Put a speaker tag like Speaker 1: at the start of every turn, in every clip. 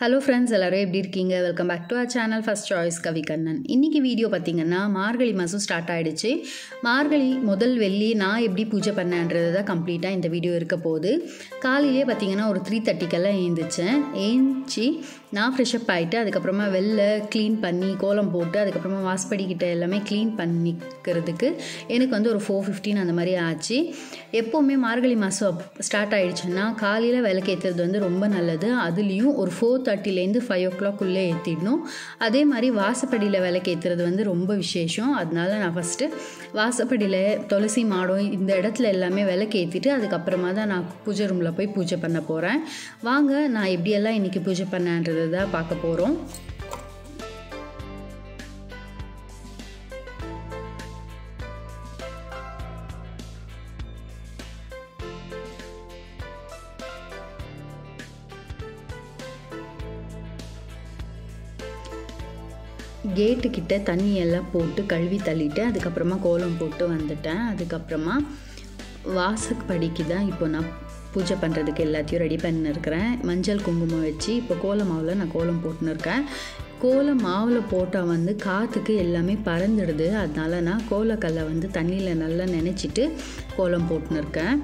Speaker 1: Hello friends எல்லோரும் எப்படி இருக்கீங்க? Welcome back to our channel first choice Kavi Kannan. இன்றைக்கி வீடியோ பார்த்தீங்கன்னா மார்கழி மாதம் ஸ்டார்ட் ஆகிடுச்சு மார்கழி முதல் வெள்ளி நான் எப்படி பூஜை பண்ணேன்றது தான் கம்ப்ளீட்டாக இந்த வீடியோ இருக்க போகுது. காலையிலே பார்த்தீங்கன்னா ஒரு த்ரீ தேர்ட்டிக்கெல்லாம் ஏந்திச்சேன் ஏஞ்சி நான் ஃப்ரெஷ்அப் ஆகிட்டு அதுக்கப்புறமா வெளில க்ளீன் பண்ணி கோலம் போட்டு அதுக்கப்புறமா வாஸ்படிக்கிட்ட எல்லாமே க்ளீன் பண்ணிக்கிறதுக்கு எனக்கு வந்து ஒரு ஃபோர் ஃபிஃப்டின் அந்த மாதிரி ஆச்சு. எப்போவுமே மார்கழி மாதம் ஸ்டார்ட் ஆகிடுச்சுன்னா காலையில் விளக்கேற்றுறது வந்து ரொம்ப நல்லது. அதுலேயும் ஒரு ஃபோர் தேர்ட்டிலேருந்து ஃபைவ் ஓ கிளாக்குள்ளே ஏற்றிடணும் அதே மாதிரி வாசப்படியில் விளக்கேற்றுறது வந்து ரொம்ப விசேஷம். அதனால நான் ஃபஸ்ட்டு வாசப்படியில் துளசி மாடம் இந்த இடத்துல எல்லாமே விளக்கேற்றிட்டு அதுக்கப்புறமா தான் நான் பூஜை ரூமில் போய் பூஜை பண்ண போகிறேன் வாங்க நான் எப்படியெல்லாம் இன்றைக்கி பூஜை பண்ணேன்றது தான் பார்க்க போகிறோம் கேட்டுக்கிட்ட தண்ணி எல்லாம் போட்டு கழுவி தள்ளிட்டு அதுக்கப்புறமா கோலம் போட்டு வந்துட்டேன். அதுக்கப்புறமா வாசப்படிக்கு தான் இப்போ நான் பூஜை பண்ணுறதுக்கு எல்லாத்தையும் ரெடி பண்ணிருக்கிறேன். மஞ்சள் குங்குமம் வச்சு இப்போ கோல மாவில் நான் கோலம் போட்டுன்னு இருக்கேன் கோல மாவில் போட்டால் வந்து காற்றுக்கு எல்லாமே பறந்துடுது. அதனால நான் கோலக்கல்லை வந்து தண்ணியில் நல்லா நினச்சிட்டு கோலம் போட்டுன்னு இருக்கேன்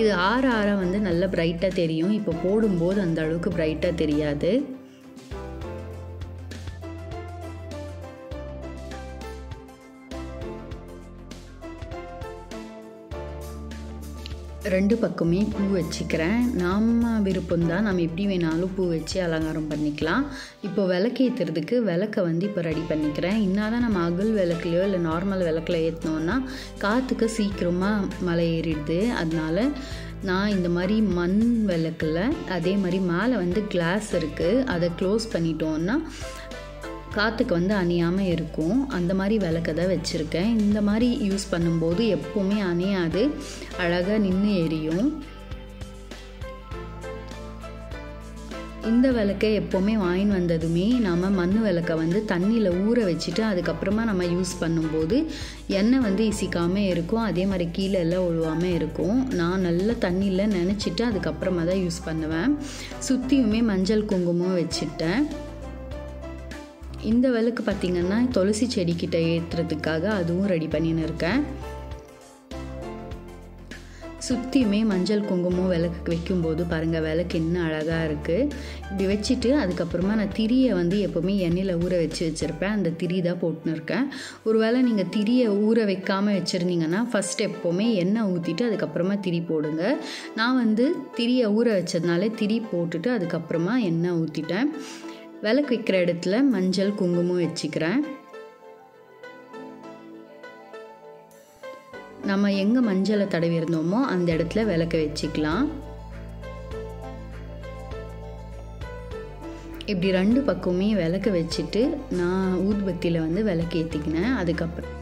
Speaker 1: இது ஆற ஆற வந்து நல்லா ப்ரைட்டாக தெரியும். இப்போ போடும்போது அந்த அளவுக்கு ப்ரைட்டாக தெரியாது. ரெண்டு பக்கமே பூ வச்சுக்கிறேன். நாம் விருப்பம் தான் நம்ம எப்படி வேணாலும் பூ வச்சு அலங்காரம் பண்ணிக்கலாம். இப்போ விளக்கேற்றுறதுக்கு விளக்கை வந்து இப்போ ரெடி பண்ணிக்கிறேன். இன்னாதான் நம்ம அகல் விளக்குலையோ இல்லை நார்மல் விளக்கில் ஏற்றினோன்னா காற்றுக்கு சீக்கிரமாக மலை ஏறிடுது. அதனால நான் இந்த மாதிரி மண் விளக்கில் அதே மாதிரி மேலே வந்து கிளாஸ் இருக்குது அதை க்ளோஸ் பண்ணிட்டோன்னா காற்றுக்கு வந்து அணியாமல் இருக்கும். அந்த மாதிரி விளக்க தான் வச்சுருக்கேன். இந்த மாதிரி யூஸ் பண்ணும்போது எப்போவுமே அணியாது. அழகாக நின்று எரியும். இந்த விளக்கை எப்போவுமே வாங்கின்னு வந்ததுமே நம்ம மண் விளக்கை வந்து தண்ணியில் ஊற வச்சுட்டு அதுக்கப்புறமா நம்ம யூஸ் பண்ணும்போது எண்ணெய் வந்து இசிக்காமல் இருக்கும். அதே மாதிரி கீழே எல்லாம் ஒழுவாமல் இருக்கும். நான் நல்லா தண்ணியில் நினச்சிட்டு அதுக்கப்புறமா தான் யூஸ் பண்ணுவேன். சுற்றியுமே மஞ்சள் குங்குமம் வச்சுட்டேன். இந்த விளக்கு பார்த்திங்கன்னா துளசி செடிக்கிட்ட ஏற்றுறதுக்காக அதுவும் ரெடி பண்ணின்னு இருக்கேன். சுற்றியுமே மஞ்சள் குங்குமம் விளக்கு வைக்கும்போது பாருங்கள் விளக்கு என்ன அழகாக இருக்குது இப்படி வச்சுட்டு அதுக்கப்புறமா நான் திரியை வந்து எப்போவுமே எண்ணெயில் ஊற வச்சு வச்சுருப்பேன். அந்த திரி தான் போட்டுன்னு இருக்கேன். ஒரு வேளை நீங்கள் திரியை ஊற வைக்காமல் வச்சுருந்தீங்கன்னா ஃபஸ்ட் எப்போவுமே எண்ணெய் ஊற்றிட்டு அதுக்கப்புறமா திரி போடுங்க. நான் வந்து திரியை ஊற வச்சதுனால திரி போட்டுட்டு அதுக்கப்புறமா எண்ணெய் ஊற்றிட்டேன் விளக்கு வைக்கிற இடத்துல மஞ்சள் குங்குமம் வச்சுக்கிறேன். நம்ம எங்கே மஞ்சளை தடவி இருந்தோமோ அந்த இடத்துல விளக்க வச்சுக்கலாம். இப்படி ரெண்டு பக்கமே விளக்க வச்சுட்டு நான் ஊதுபத்தியில் வந்து விளக்கு ஏற்றிக்கினேன் அதுக்கப்புறம்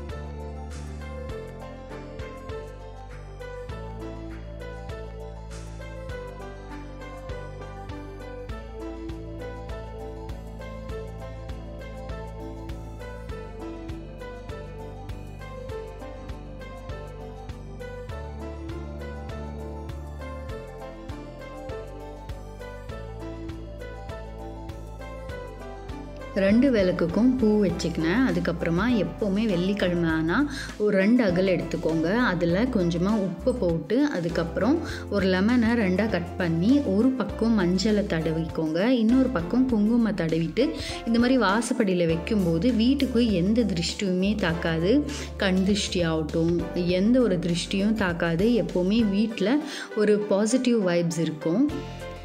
Speaker 1: ரெண்டு விளக்குக்கும் பூ வச்சுக்கினேன். அதுக்கப்புறமா எப்போவுமே வெள்ளிக்கிழமை ஆனால் ஒரு ரெண்டு அகல் எடுத்துக்கோங்க. அதில் கொஞ்சமாக உப்பு போட்டு அதுக்கப்புறம் ஒரு லெமனை ரெண்டாக கட் பண்ணி ஒரு பக்கம் மஞ்சளை தடவிக்கோங்க. இன்னொரு பக்கம் குங்குமம் தடவிட்டு இந்த மாதிரி வாசப்படியில் வைக்கும்போது வீட்டுக்கு எந்த திருஷ்டியுமே தாக்காது. கண் திருஷ்டி ஆகட்டும் எந்த ஒரு திருஷ்டியும் தாக்காது. எப்போவுமே வீட்டில் ஒரு பாசிட்டிவ் வைப்ஸ் இருக்கும்.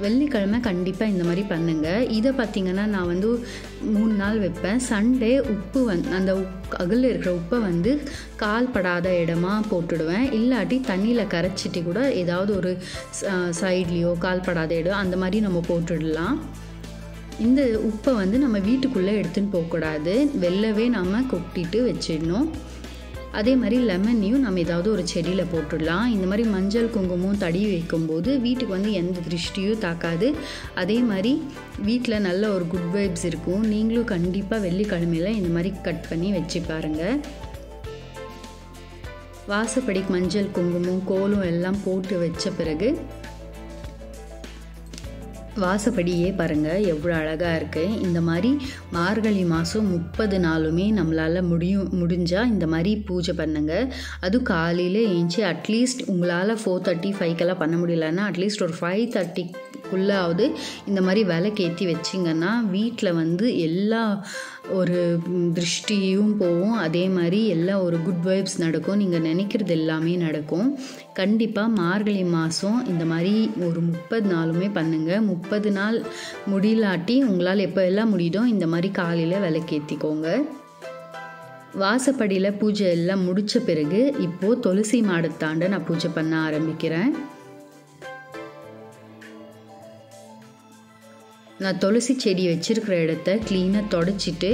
Speaker 1: வெள்ளிக்கிழமை கண்டிப்பாக இந்த மாதிரி பண்ணுங்கள் இதை பார்த்திங்கன்னா நான் வந்து மூணு நாள் வைப்பேன். சண்டே உப்பு வந் அந்த அகலில் இருக்கிற உப்பை வந்து கால் படாத இடமா போட்டுடுவேன். இல்லாட்டி தண்ணியில் கரைச்சிட்டு கூட ஏதாவது ஒரு சைட்லேயோ கால் படாத இடம் அந்த மாதிரி நம்ம போட்டுடலாம். இந்த உப்பை வந்து நம்ம வீட்டுக்குள்ளே எடுத்துன்னு போகக்கூடாது. வெளிலவே நம்ம கொட்டிட்டு வச்சிடணும். அதே மாதிரி லெமனையும் நம்ம ஏதாவது ஒரு செடியில் போட்டுடலாம். இந்த மாதிரி மஞ்சள் குங்குமம் தடி வைக்கும்போது வீட்டுக்கு வந்து எந்த திருஷ்டியும் தாக்காது. அதே மாதிரி வீட்டில் நல்ல ஒரு குட் வைப்ஸ் இருக்கும். நீங்களும் கண்டிப்பாக வெள்ளிக்கிழமையில் இந்த மாதிரி கட் பண்ணி வச்சு பாருங்கள் வாசப்படிக்கு மஞ்சள் குங்குமம் கோலம் எல்லாம் போட்டு வச்ச பிறகு வாசப்படியே பாருங்கள் எவ்வளோ அழகாக இருக்குது இந்த மாதிரி மார்கழி மாதம் முப்பது நாளுமே நம்மளால் முடியும் முடிஞ்சால் இந்த மாதிரி பூஜை பண்ணுங்கள் அதுவும் காலையில் ஏஞ்சி அட்லீஸ்ட் உங்களால் ஃபோர் தேர்ட்டி ஃபைவ்க்கெல்லாம் பண்ண முடியலன்னா அட்லீஸ்ட் ஒரு ஃபைவ் தேர்ட்டி குள்ளாவது இந்த மாதிரி விளக்கேற்றி வச்சிங்கன்னா வீட்டில் வந்து எல்லா ஒரு திருஷ்டியும் போகும். அதே மாதிரி எல்லா ஒரு குட் வைப்ஸ் நடக்கும். நீங்கள் நினைக்கிறது எல்லாமே நடக்கும். கண்டிப்பாக மார்கழி மாதம் இந்த மாதிரி ஒரு முப்பது நாளுமே பண்ணுங்கள் முப்பது நாள் முடியலாட்டி உங்களால் எப்போ எல்லாம் முடியுதோ இந்த மாதிரி காலையில் விலைக்கேற்றிக்கோங்க வாசப்படியில் பூஜை எல்லாம் முடித்த பிறகு இப்போது துளசி மாடத்தாண்ட நான் பூஜை பண்ண ஆரம்பிக்கிறேன். நான் துளசி செடி வச்சுருக்கிற இடத்த க்ளீனாக தொடச்சிட்டு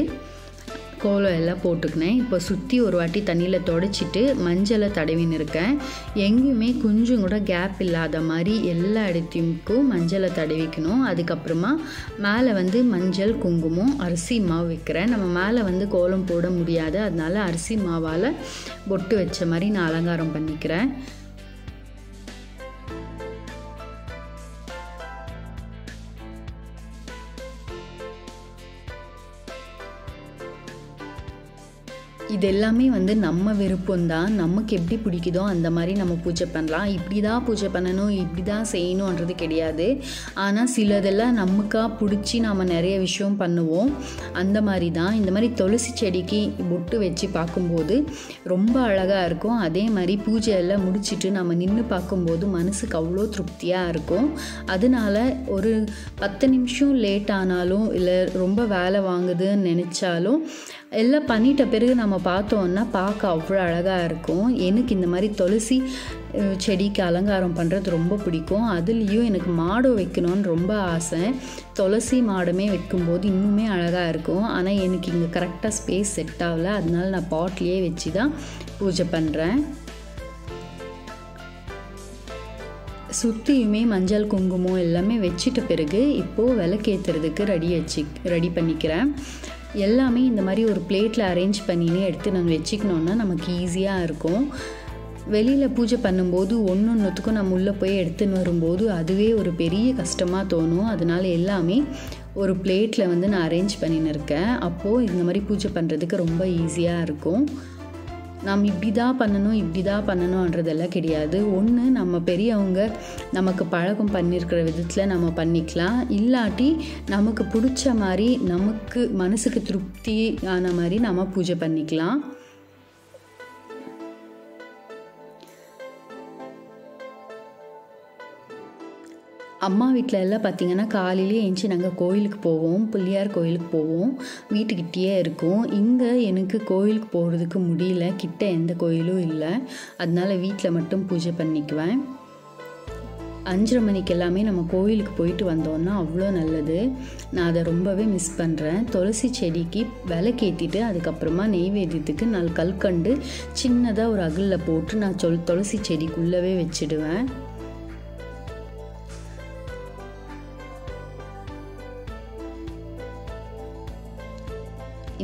Speaker 1: கோலம் எல்லாம் போட்டுக்கினேன். இப்போ சுற்றி ஒரு வாட்டி தண்ணியில் தொடச்சிட்டு மஞ்சளை தடவின்னு இருக்கேன். எங்கேயுமே கொஞ்சம் கூட கேப் இல்லாத மாதிரி எல்லா இடத்தையுக்கும் மஞ்சளை தடவிக்கணும். அதுக்கப்புறமா மேலே வந்து மஞ்சள் குங்குமம் அரிசி மாவு வைக்கிறேன். நம்ம மேலே வந்து கோலம் போட முடியாது. அதனால அரிசி மாவால் பொட்டு வச்ச மாதிரி நான் அலங்காரம் பண்ணிக்கிறேன். இது எல்லாமே வந்து நம்ம விருப்பம் தான் நமக்கு எப்படி பிடிக்குதோ அந்த மாதிரி நம்ம பூஜை பண்ணலாம். இப்படி தான் பூஜை பண்ணணும் இப்படி தான் செய்யணுன்றது கிடையாது. ஆனால் சிலதெல்லாம் நமக்காக பிடிச்சி நாம் நிறைய விஷயம் பண்ணுவோம். அந்த மாதிரி தான் இந்த மாதிரி துளசி செடிக்கு பொட்டு வச்சு பார்க்கும்போது ரொம்ப அழகாக இருக்கும். அதே மாதிரி பூஜையெல்லாம் முடிச்சுட்டு நம்ம நின்று பார்க்கும்போது மனசுக்கு அவ்வளோ திருப்தியாக இருக்கும். அதனால ஒரு பத்து நிமிஷம் லேட் ஆனாலும் இல்லை ரொம்ப வேலை வாங்குதுன்னு நினச்சாலும் எல்லாம் பண்ணிட்ட பிறகு நம்ம பார்த்தோன்னா பார்க்க அவ்வளோ அழகாக இருக்கும். எனக்கு இந்த மாதிரி துளசி செடிக்கு அலங்காரம் பண்ணுறது ரொம்ப பிடிக்கும். அதுலேயும் எனக்கு மாடம் வைக்கணும்னு ரொம்ப ஆசை. துளசி மாடமே வைக்கும்போது இன்னுமே அழகாக இருக்கும். ஆனால் எனக்கு இங்கே கரெக்டாக ஸ்பேஸ் செட் ஆகலை. அதனால நான் பாட்லேயே வச்சு தான் பூஜை பண்ணுறேன் சுற்றியுமே மஞ்சள் குங்குமம் எல்லாமே வச்சிட்ட பிறகு இப்போது விளக்கேற்றுறதுக்கு ரெடி வச்சு ரெடி பண்ணிக்கிறேன். எல்லாமே இந்த மாதிரி ஒரு பிளேட்டில் அரேஞ்ச் பண்ணினே எடுத்து நாங்கள் வச்சுக்கணுன்னா நமக்கு ஈஸியாக இருக்கும். வெளியில் பூஜை பண்ணும்போது ஒன்று ஒன்றுத்துக்கும் நம்ம உள்ளே போய் எடுத்துன்னு வரும்போது அதுவே ஒரு பெரிய கஷ்டமாக தோணும். அதனால் எல்லாமே ஒரு பிளேட்டில் வந்து நான் அரேஞ்ச் பண்ணின்னு இருக்கேன். அப்போது இந்த மாதிரி பூஜை பண்ணுறதுக்கு ரொம்ப ஈஸியாக இருக்கும். நாம் இப்படி தான் பண்ணணும் இப்படி தான் பண்ணணுன்றதெல்லாம் கிடையாது. ஒன்று நம்ம பெரியவங்க நமக்கு பழக்கம் பண்ணியிருக்கிற விதத்தில் நம்ம பண்ணிக்கலாம். இல்லாட்டி நமக்கு பிடிச்ச மாதிரி நமக்கு மனசுக்கு திருப்தி ஆன மாதிரி நம்ம பூஜை பண்ணிக்கலாம். அம்மா வீட்டில் எல்லாம் பார்த்திங்கன்னா காலையிலேயே எழுந்துச்சி நாங்கள் கோயிலுக்கு போவோம். பிள்ளையார் கோயிலுக்கு போவோம். வீட்டுக்கிட்டேயே இருக்கும். இங்கே எனக்கு கோயிலுக்கு போகிறதுக்கு முடியல. கிட்ட எந்த கோயிலும் இல்லை. அதனால் வீட்டில் மட்டும் பூஜை பண்ணிக்குவேன். அஞ்சரை மணிக்கு எல்லாமே நம்ம கோயிலுக்கு போயிட்டு வந்தோன்னா அவ்வளோ நல்லது. நான் அதை ரொம்பவே மிஸ் பண்ணுறேன் துளசி செடிக்கு விளக்கேற்றிட்டு அதுக்கப்புறமா நெய்வேத்தியத்துக்கு நாலு கல்கண்டு சின்னதாக ஒரு அகலில் போட்டு நான் சொல் துளசி செடிக்குள்ளவே வச்சுடுவேன்.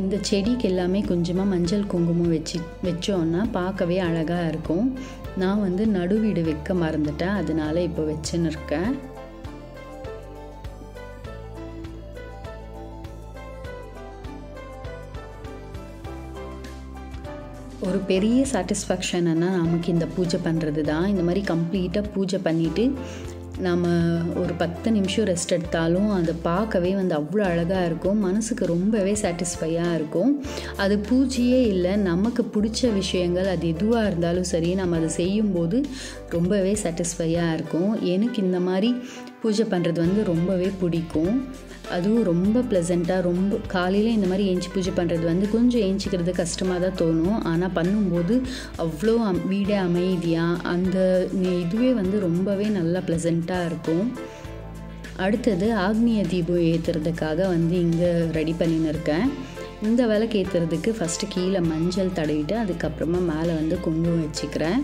Speaker 1: இந்த செடிக்கு எல்லாமே கொஞ்சமாக மஞ்சள் குங்குமம் வச்சு வச்சோன்னா பார்க்கவே அழகாக இருக்கும். நான் வந்து நடுவீடு வைக்க மறந்துட்டேன். அதனால இப்போ வச்சுன்னு இருக்கேன். ஒரு பெரிய சாட்டிஸ்ஃபேக்ஷன்னா நமக்கு இந்த பூஜை பண்ணுறது தான் இந்த மாதிரி கம்ப்ளீட்டாக பூஜை பண்ணிவிட்டு நம்ம ஒரு பத்து நிமிஷம் ரெஸ்ட் எடுத்தாலும் அதை பார்க்கவே வந்து அவ்வளோ அழகாக இருக்கும். மனசுக்கு ரொம்பவே சாட்டிஸ்ஃபையாக இருக்கும். அது பூஜையே இல்லை. நமக்கு பிடிச்ச விஷயங்கள் அது எதுவாக இருந்தாலும் சரி நம்ம அதை செய்யும்போது ரொம்பவே சாட்டிஸ்ஃபையாக இருக்கும். எனக்கு இந்த மாதிரி பூஜை பண்ணுறது வந்து ரொம்பவே பிடிக்கும். அதுவும் ரொம்ப ப்ளசண்ட்டாக ரொம்ப காலையில் இந்த மாதிரி ஏஞ்சி பூஜை பண்ணுறது வந்து கொஞ்சம் ஏஞ்சிக்கிறது கஷ்டமாக தான் தோணும். ஆனால் பண்ணும்போது அவ்வளோ அம் வீடே அமைதியாக அந்த இதுவே வந்து ரொம்பவே நல்லா ப்ளசண்ட்டாக இருக்கும். அடுத்தது ஆக்னிய தீபம் ஏற்றுறதுக்காக வந்து இங்கே ரெடி பண்ணின்னு இருக்கேன். இந்த விளக்கு ஏற்றுறதுக்கு ஃபஸ்ட்டு கீழே மஞ்சள் தடவிட்டு அதுக்கப்புறமா மேலே வந்து குங்குமம் வச்சுக்கிறேன்.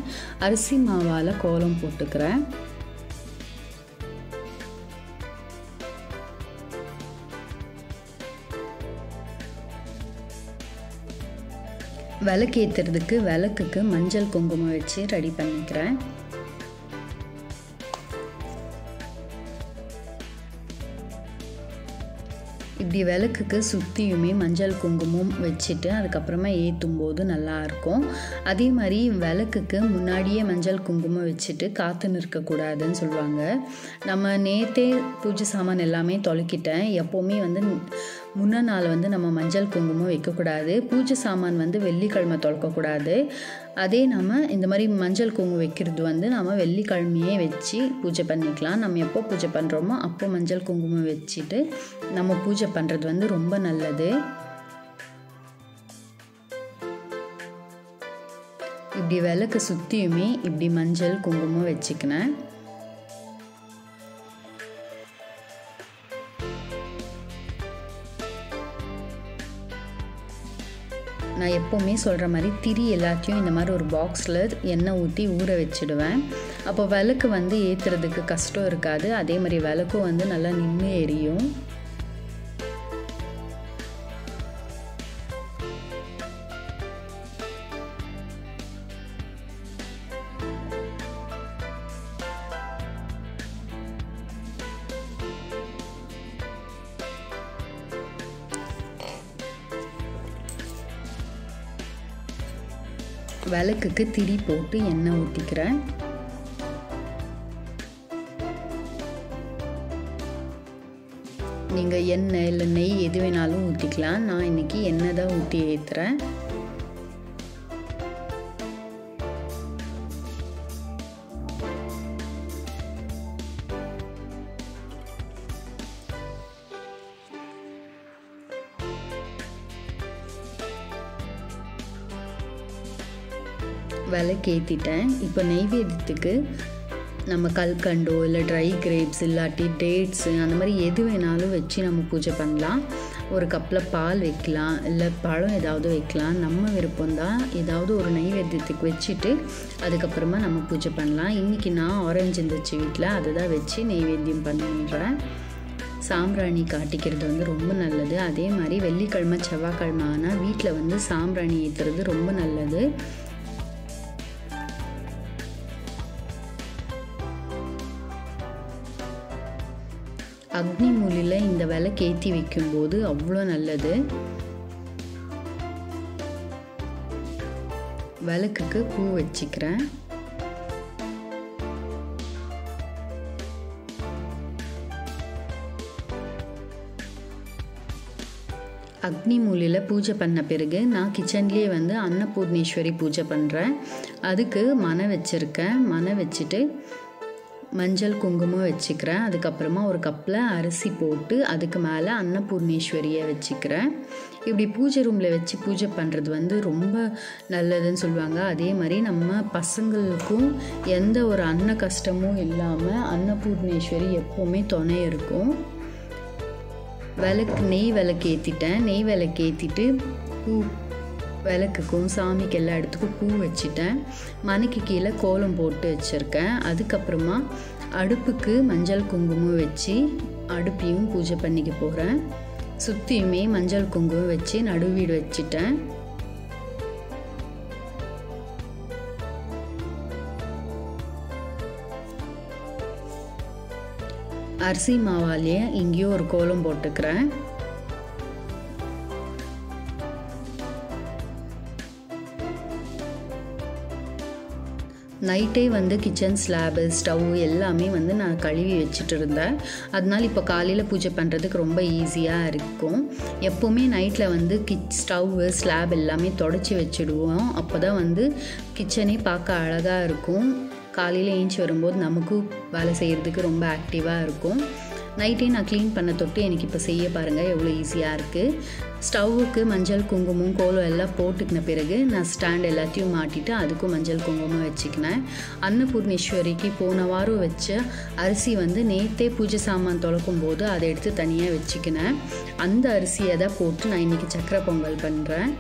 Speaker 1: அரிசி மாவால் கோலம் போட்டுக்கிறேன். விளக்கு ஏற்றுறதுக்கு விளக்குக்கு மஞ்சள் குங்குமம் வச்சு ரெடி பண்ணிக்கிறேன். இப்படி விளக்குக்கு சுற்றியுமே மஞ்சள் குங்குமம் வச்சுட்டு அதுக்கப்புறமா ஏற்றும் போது நல்லாயிருக்கும். அதே மாதிரி விளக்குக்கு முன்னாடியே மஞ்சள் குங்குமம் வச்சுட்டு காற்று நிற்கக்கூடாதுன்னு சொல்லுவாங்க. நம்ம நேற்றே பூஜை சாமான் எல்லாமே தொலைக்கிட்டேன். எப்போவுமே வந்து முன்ன நாள் வந்து நம்ம மஞ்சள் குங்குமம் வைக்கக்கூடாது. பூஜை சாமான் வந்து வெள்ளிக்கிழமை தொலைக்கக்கூடாது. அதே நம்ம இந்த மாதிரி மஞ்சள் குங்குமம் வைக்கிறது வந்து நம்ம வெள்ளிக்கிழமையே வச்சு பூஜை பண்ணிக்கலாம். நம்ம எப்போ பூஜை பண்ணுறோமோ அப்போ மஞ்சள் குங்குமம் வச்சுட்டு நம்ம பூஜை பண்ணுறது வந்து ரொம்ப நல்லது. இப்படி விளக்கு சுற்றியுமே இப்படி மஞ்சள் குங்குமம் வச்சுக்கினேன். நான் எப்போவுமே சொல்கிற மாதிரி திரி எல்லாத்தையும் இந்த மாதிரி ஒரு பாக்ஸில் எண்ணெய் ஊற்றி ஊற வச்சுடுவேன். அப்போ விளக்கு வந்து ஏற்றுறதுக்கு கஷ்டம் இருக்காது. அதே மாதிரி விளக்கும் வந்து நல்லா நின்று எரியும். விளக்குக்கு திரி போட்டு எண்ணெய் ஊற்றிக்கிறேன் நீங்கள் எண்ணெய் இல்லை நெய் எது வேணாலும் ஊற்றிக்கலாம் நான் இன்றைக்கி எண்ணெய் தான் ஊற்றி ஏற்றுறேன் விளக்கு ஏற்றிட்டேன் இப்போ நெய்வேத்தியத்துக்கு நம்ம கல்கண்டோ இல்லை ட்ரை கிரேப்ஸ் இல்லாட்டி டேட்ஸு அந்த மாதிரி எது வேணாலும் வச்சு நம்ம பூஜை பண்ணலாம். ஒரு கப்பில் பால் வைக்கலாம். இல்லை பழம் ஏதாவது வைக்கலாம். நம்ம விருப்பம்தான். ஏதாவது ஒரு நைவேத்தியத்துக்கு வச்சுட்டு அதுக்கப்புறமா நம்ம பூஜை பண்ணலாம். இன்றைக்கி நான் ஆரஞ்சு இருந்துச்சு வீட்டில் அதை தான் வச்சு நெய்வேத்தியம் பண்ணுறேன். சாம்பிராணி காட்டிக்கிறது வந்து ரொம்ப நல்லது. அதே மாதிரி வெள்ளிக்கிழமை செவ்வாய்க்கிழமை ஆனால் வீட்டில் வந்து சாம்பிராணி ஏற்றுறது ரொம்ப நல்லது. அக்னி மூலியில் இந்த விளக்கு ஏற்றி வைக்கும்போது அவ்வளோ நல்லது. விளக்குக்கு பூ வச்சுக்கிறேன். அக்னி மூலையில் பூஜை பண்ண பிறகு நான் கிச்சன்லேயே வந்து அன்னபூர்ணேஸ்வரி பூஜை பண்ணுறேன் அதுக்கு மனை வச்சுருக்கேன். மனை வச்சுட்டு மஞ்சள் குங்குமம் வச்சுக்கிறேன். அதுக்கப்புறமா ஒரு கப்பில் அரிசி போட்டு அதுக்கு மேலே அன்னபூர்ணேஸ்வரியை வச்சுக்கிறேன். இப்படி பூஜை ரூமில் வச்சு பூஜை பண்ணுறது வந்து ரொம்ப நல்லதுன்னு சொல்லுவாங்க. அதே மாதிரி நம்ம பசங்களுக்கும் எந்த ஒரு அன்ன கஷ்டமும் இல்லாமல் அன்னபூர்ணேஸ்வரி எப்போவுமே துணை இருக்கும். விளக்கு நெய் விளக்கு ஏற்றிட்டேன் நெய் விளக்கு ஏற்றிட்டு பூ விளக்குக்கும் சாமிக்கு எல்லா இடத்துக்கும் பூ வச்சுட்டேன். மனைக்கு கீழே கோலம் போட்டு வச்சுருக்கேன். அதுக்கப்புறமா அடுப்புக்கு மஞ்சள் குங்குமம் வச்சு அடுப்பையும் பூஜை பண்ணிக்க போகிறேன் சுற்றியுமே மஞ்சள் குங்குமம் வச்சு நடுவீடு வச்சுட்டேன். அரிசி மாவாலேயே இங்கேயும் ஒரு கோலம் போட்டுக்கிறேன். நைட்டே வந்து கிச்சன் ஸ்லாபு ஸ்டவ் எல்லாமே வந்து நான் கழுவி வச்சுட்டு இருந்தேன் அதனால் இப்போ காலையில் பூஜை பண்ணுறதுக்கு ரொம்ப ஈஸியாக இருக்கும். எப்போவுமே நைட்டில் வந்து கிச் ஸ்டவ்வு ஸ்லாப் எல்லாமே தொடச்சி வச்சுடுவோம். அப்போ தான் வந்து கிச்சனே பார்க்க அழகாக இருக்கும். காலையில் ஏஞ்சி வரும்போது நமக்கும் வேலை செய்கிறதுக்கு ரொம்ப ஆக்டிவாக இருக்கும். நைட்டே நான் க்ளீன் பண்ண தொட்டு எனக்கு இப்போ செய்ய பாருங்கள் எவ்வளோ ஈஸியாக இருக்குது ஸ்டவ்வுக்கு மஞ்சள் குங்குமம் கோலம் எல்லாம் போட்டுக்கின பிறகு நான் ஸ்டாண்ட் எல்லாத்தையும் மாட்டிட்டு அதுக்கும் மஞ்சள் குங்குமம் வச்சுக்கினேன். அன்னபூர்ணேஸ்வரிக்கு போன வாரம் வச்ச அரிசி வந்து நேற்றே பூஜை சாமான் தொலைக்கும் போது அதை எடுத்து தனியாக வச்சுக்கினேன். அந்த அரிசியை தான் போட்டு நான் இன்றைக்கி சக்கரை பொங்கல் பண்ணுறேன்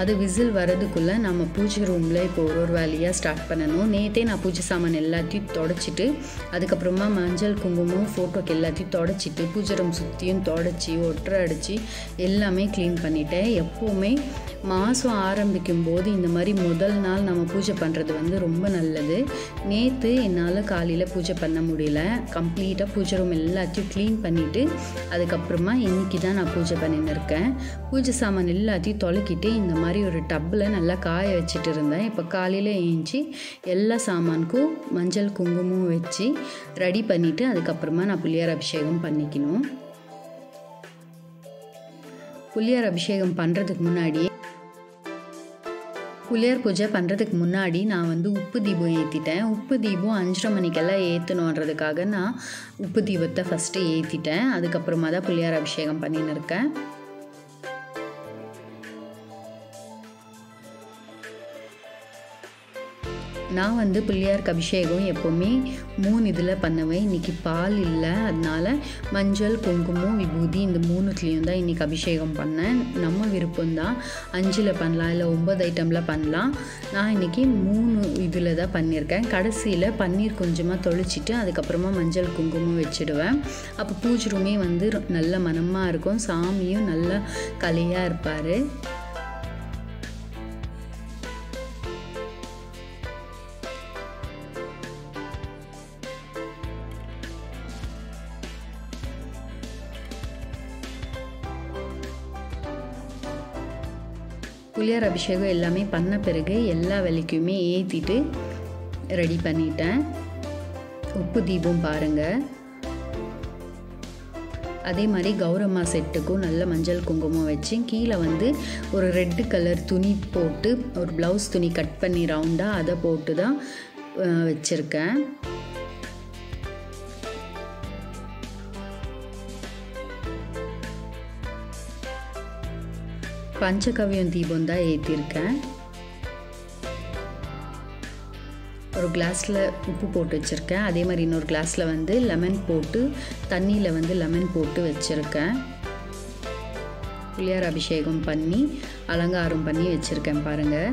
Speaker 1: அது விசில் வரதுக்குள்ளே நம்ம பூஜை ரூமில் இப்போ ஒரு ஒரு வேலையாக ஸ்டார்ட் பண்ணணும். நேற்றே நான் பூஜை சாமான் எல்லாத்தையும் தொடச்சிட்டு அதுக்கப்புறமா மஞ்சள் குங்குமம் ஃபோட்டோக்கு எல்லாத்தையும் தொடச்சிட்டு பூஜை ரூம் சுற்றியும் தொடச்சி ஒற்றை அடித்து எல்லாமே க்ளீன் பண்ணிட்டேன். எப்போவுமே மாதம் ஆரம்பிக்கும் போது இந்த மாதிரி முதல் நாள் நம்ம பூஜை பண்ணுறது வந்து ரொம்ப நல்லது. நேற்று என்னால் காலையில் பூஜை பண்ண முடியல. கம்ப்ளீட்டாக பூஜை ரூம் எல்லாத்தையும் க்ளீன் பண்ணிவிட்டு அதுக்கப்புறமா இன்றைக்கி தான் நான் பூஜை பண்ணின்னு இருக்கேன். பூஜை சாமான் எல்லாத்தையும் தொலைக்கிட்டு இந்த மாதிரி ஒரு டப்பில் நல்லா காய வச்சுட்டு இருந்தேன். இப்போ காலையில் ஏஞ்சி எல்லா சாமானுக்கும் மஞ்சள் குங்குமம் வச்சு ரெடி பண்ணிவிட்டு அதுக்கப்புறமா நான் புளியார் அபிஷேகம் பண்ணிக்கணும். புளியார் அபிஷேகம் பண்ணுறதுக்கு முன்னாடியே புளியார் பூஜை பண்ணுறதுக்கு முன்னாடி நான் வந்து உப்பு தீபம் ஏற்றிட்டேன் உப்பு தீபம் அஞ்சரை மணிக்கெல்லாம் ஏற்றணுன்றதுக்காக நான் உப்பு தீபத்தை ஃபஸ்ட்டு ஏற்றிட்டேன் அதுக்கப்புறமா தான் புளியார் அபிஷேகம் பண்ணின்னு இருக்கேன். நான் வந்து பிள்ளையாருக்கு அபிஷேகம் எப்போவுமே மூணு இதில் பண்ணுவேன். இன்றைக்கி பால் இல்லை அதனால் மஞ்சள் குங்குமம் விபூதி இந்த மூணுத்துலேயும் தான் இன்றைக்கி அபிஷேகம் பண்ணேன். நம்ம விருப்பம்தான். அஞ்சில் பண்ணலாம் இல்லை ஒம்பது ஐட்டமில் பண்ணலாம். நான் இன்றைக்கி மூணு இதில் தான் பண்ணியிருக்கேன் கடைசியில் பன்னீர் கொஞ்சமாக தொளிச்சிட்டு அதுக்கப்புறமா மஞ்சள் குங்குமம் வச்சுடுவேன். அப்போ பூஜ் ரூமே வந்து நல்ல மனமாக இருக்கும். சாமியும் நல்ல கலையாக இருப்பார். புளியார் அபிஷேகம் எல்லாமே பண்ண பிறகு எல்லா வேலைக்குமே ஏற்றிட்டு ரெடி பண்ணிட்டேன். உப்பு தீபம் பாருங்கள் அதே மாதிரி கௌரம்மா செட்டுக்கும் நல்ல மஞ்சள் குங்குமம் வச்சு கீழே வந்து ஒரு ரெட்டு கலர் துணி போட்டு ஒரு ப்ளவுஸ் துணி கட் பண்ணி ரவுண்டாக அதை போட்டு தான் வச்சுருக்கேன். பஞ்சகவியம் தீபம் தான் ஏற்றிருக்கேன் ஒரு கிளாஸில் உப்பு போட்டு வச்சுருக்கேன். அதே மாதிரி இன்னொரு கிளாஸில் வந்து லெமன் போட்டு தண்ணியில் வந்து லெமன் போட்டு வச்சுருக்கேன். புளியார் அபிஷேகம் பண்ணி அலங்காரம் பண்ணி வச்சுருக்கேன் பாருங்கள்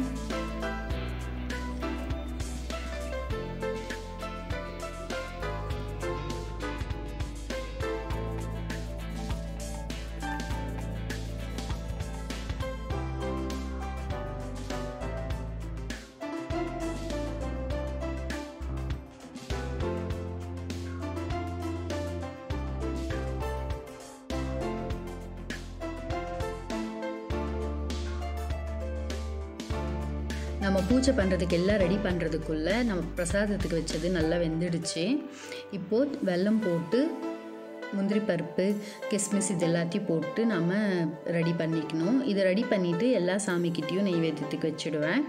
Speaker 1: நம்ம பூஜை பண்ணுறதுக்கு எல்லாம் ரெடி பண்ணுறதுக்குள்ளே நம்ம பிரசாதத்துக்கு வச்சது நல்லா வெந்துடுச்சு. இப்போது வெல்லம் போட்டு முந்திரி பருப்பு கிஸ்மிஸ் இது எல்லாத்தையும் போட்டு நம்ம ரெடி பண்ணிக்கணும். இதை ரெடி பண்ணிவிட்டு எல்லா சாமிக்கிட்டேயும் நெய்வேத்தியத்துக்கு வச்சுடுவேன்.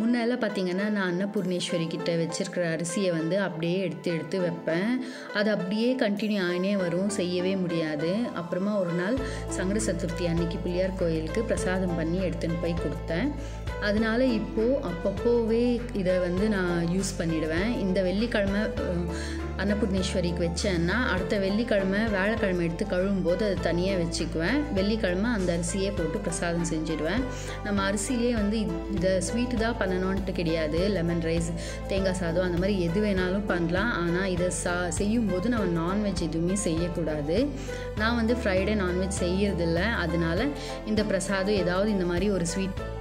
Speaker 1: முன்னெல்லாம் பார்த்தீங்கன்னா நான் அன்னபூர்ணேஸ்வரி கிட்ட வச்சிருக்கிற அரிசியை வந்து அப்படியே எடுத்து எடுத்து வைப்பேன். அது அப்படியே கண்டினியூ ஆகினே வரும் செய்யவே முடியாது. அப்புறமா ஒரு நாள் சங்கட சதுர்த்தி அன்னைக்கு பிள்ளையார் கோயிலுக்கு பிரசாதம் பண்ணி எடுத்துன்னு போய் கொடுத்தேன். அதனால இப்போது அப்பப்போவே இதை வந்து நான் யூஸ் பண்ணிடுவேன். இந்த வெள்ளிக்கிழமை அன்னபூர்ணேஸ்வரிக்கு வச்சேன்னா அடுத்த வெள்ளிக்கிழமை வேலைக்கிழமை எடுத்து கழுவும் போது அது தனியாக வச்சுக்குவேன். வெள்ளிக்கிழமை அந்த அரிசியே போட்டு பிரசாதம் செஞ்சுடுவேன். நம்ம அரிசியிலே வந்து இதை ஸ்வீட்டு தான் பண்ணணுன்ட்டு கிடையாது. லெமன் ரைஸ் தேங்காய் சாதம் அந்த மாதிரி எது வேணாலும் பண்ணலாம். ஆனால் இதை சா செய்யும்போது நம்ம நான்வெஜ் எதுவுமே செய்யக்கூடாது. நான் வந்து ஃப்ரைடே நான்வெஜ் செய்யறதில்ல. அதனால இந்த பிரசாதம் ஏதாவது இந்த மாதிரி ஒரு ஸ்வீட்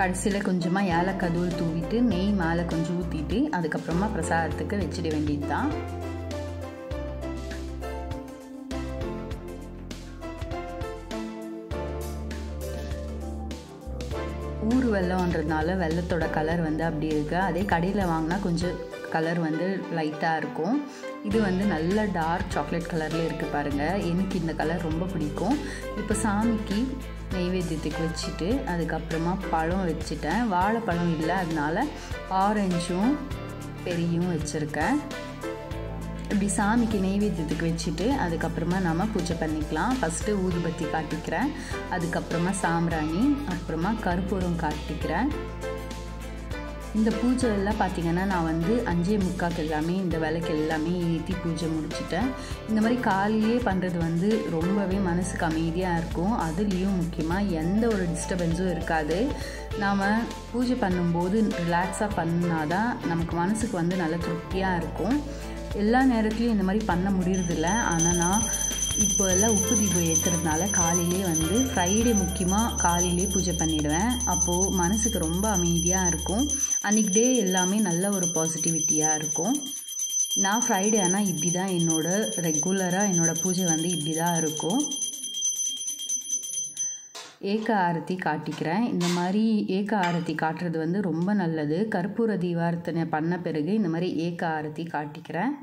Speaker 1: கடைசியில் கொஞ்சமாக ஏலக்காய் தூள் தூவிட்டு நெய் மேலே கொஞ்சம் ஊற்றிட்டு அதுக்கப்புறமா பிரசாதத்துக்கு வச்சிட வேண்டியது தான் ஊர் வெள்ளம்ன்றதுனால வெள்ளத்தோட கலர் வந்து அப்படி இருக்குது அதே கடையில் வாங்கினா கொஞ்சம் கலர் வந்து லைட்டாக இருக்கும். இது வந்து நல்ல டார்க் சாக்லேட் கலரில் இருக்குது பாருங்கள் எனக்கு இந்த கலர் ரொம்ப பிடிக்கும். இப்போ சாமிக்கு நெய்வேத்தியத்துக்கு வச்சுட்டு அதுக்கப்புறமா பழம் வச்சுட்டேன். வாழைப்பழம் இல்லை அதனால ஆரஞ்சும் பெரியும் வச்சுருக்கேன். இப்படி சாமிக்கு நெய்வேத்தியத்துக்கு வச்சுட்டு அதுக்கப்புறமா நம்ம பூஜை பண்ணிக்கலாம். ஃபஸ்ட்டு ஊதுபத்தி காட்டிக்கிறேன். அதுக்கப்புறமா சாம்பிராணி அப்புறமா கற்பூரம் காட்டிக்கிறேன். இந்த பூஜையெல்லாம் பார்த்திங்கன்னா நான் வந்து அஞ்சே முக்காக்கு எல்லாமே இந்த விளக்கு எல்லாமே ஏற்றி பூஜை முடிச்சிட்டேன். இந்த மாதிரி காலையிலே பண்ணுறது வந்து ரொம்பவே மனசுக்கு அமைதியாக இருக்கும். அதுலேயும் முக்கியமாக எந்த ஒரு டிஸ்டர்பன்ஸும் இருக்காது. நாம் பூஜை பண்ணும்போது ரிலாக்ஸாக பண்ணாதான் நமக்கு மனசுக்கு வந்து நல்ல திருப்தியாக இருக்கும். எல்லா நேரத்துலையும் இந்த மாதிரி பண்ண முடியறதில்ல. ஆனால் நான் இப்போ எல்லாம் உப்பு தீபம் ஏற்றுறதுனால காலையிலே வந்து ஃப்ரைடே முக்கியமாக காலையிலே பூஜை பண்ணிடுவேன். அப்போது மனசுக்கு ரொம்ப அமைதியாக இருக்கும். அன்றைக்கி டே எல்லாமே நல்ல ஒரு பாசிட்டிவிட்டியாக இருக்கும். நான் ஃப்ரைடே ஆனால் இப்படி தான் என்னோடய ரெகுலராக என்னோடய பூஜை வந்து இப்படி தான் இருக்கும். ஏக ஆரத்தி காட்டிக்கிறேன். இந்த மாதிரி ஏக ஆரத்தி காட்டுறது வந்து ரொம்ப நல்லது. கற்பூர தீபார்த்தனை பண்ண பிறகு இந்த மாதிரி ஏக ஆரத்தி காட்டிக்கிறேன்.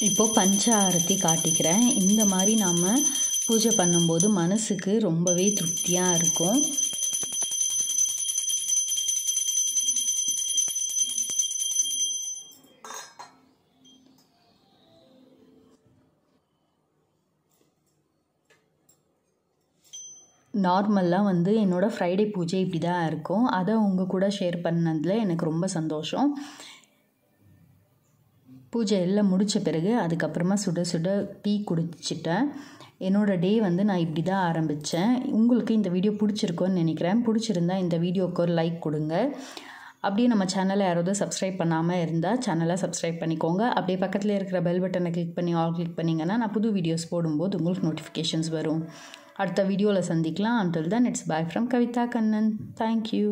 Speaker 1: இப்போது பஞ்ச ஆரத்தி காட்டிக்கிறேன். இந்த மாதிரி நாம் பூஜை பண்ணும்போது மனசுக்கு ரொம்பவே திருப்தியாக இருக்கும். நார்மலாக வந்து என்னோடய ஃப்ரைடே பூஜை இப்படி தான் இருக்கும். அதை உங்கள் கூட ஷேர் பண்ணதில் எனக்கு ரொம்ப சந்தோஷம். பூஜை எல்லாம் முடித்த பிறகு அதுக்கப்புறமா சுட சுட டீ குடிச்சிட்டேன். என்னோடய டே வந்து நான் இப்படி தான் ஆரம்பித்தேன் உங்களுக்கு இந்த வீடியோ பிடிச்சிருக்கோன்னு நினைக்கிறேன். பிடிச்சிருந்தா இந்த வீடியோக்கு ஒரு லைக் கொடுங்க. அப்படியே நம்ம சேனலை யாராவது சப்ஸ்கிரைப் பண்ணாமல் இருந்தால் சேனலை சப்ஸ்கிரைப் பண்ணிக்கோங்க. அப்படியே பக்கத்தில் இருக்கிற பெல் பட்டனை கிளிக் பண்ணி ஆல் கிளிக் பண்ணிங்கன்னா நான் புது வீடியோஸ் போடும்போது உங்களுக்கு நோட்டிஃபிகேஷன்ஸ் வரும். அடுத்த வீடியோவில் சந்திக்கலாம். Until then it's bye from Kavitha Kannan thank you